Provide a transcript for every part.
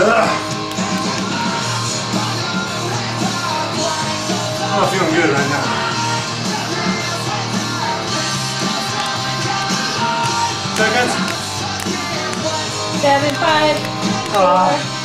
I'm not feeling good right now. Seconds. Seven, five, Uh,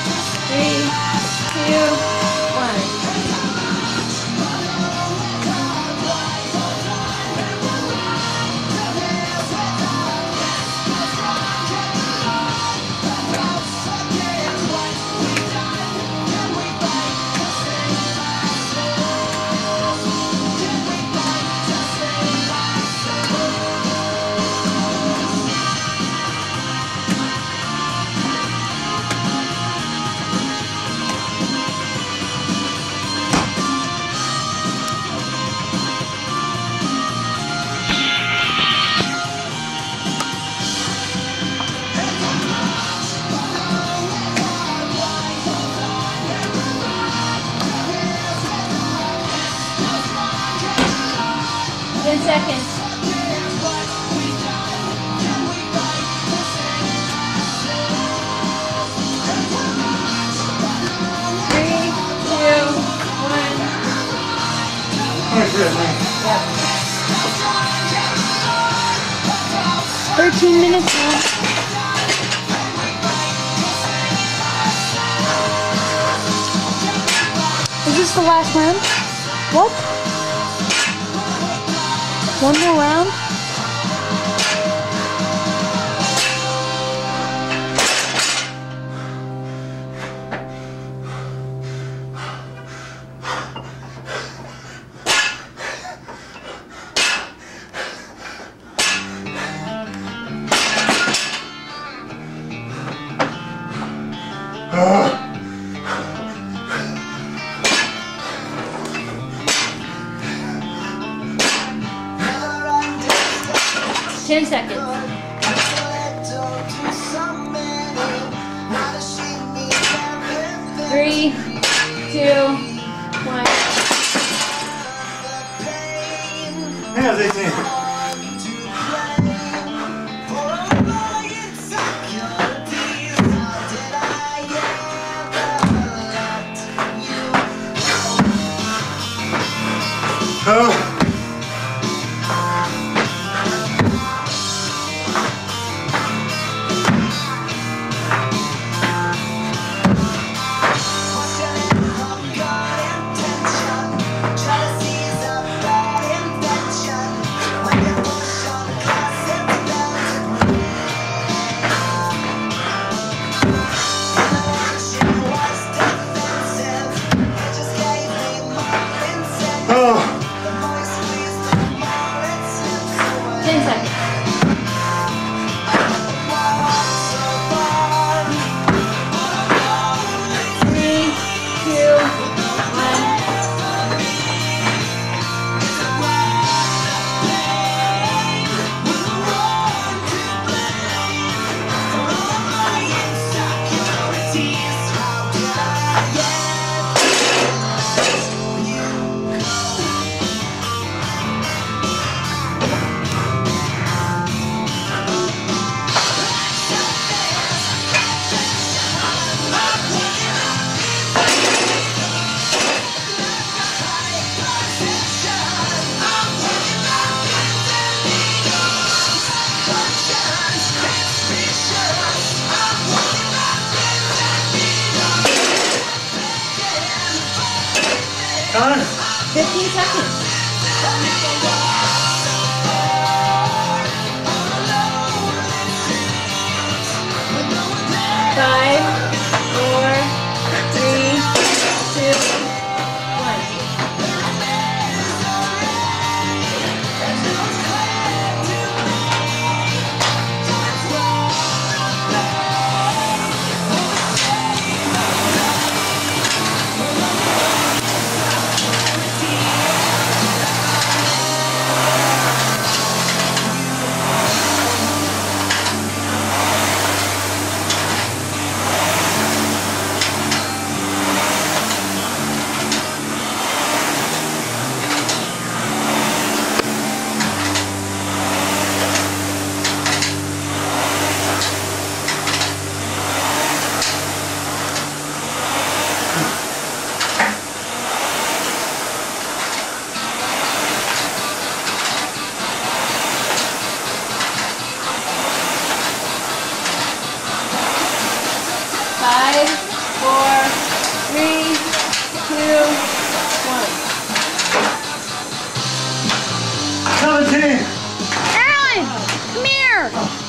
seconds. Three, two, one. Thirteen minutes left. Is this the last round? What? One more Round. 10 seconds. Three, two, one. How's 18? Ten seconds. Time. Fifteen seconds. Five, four, there.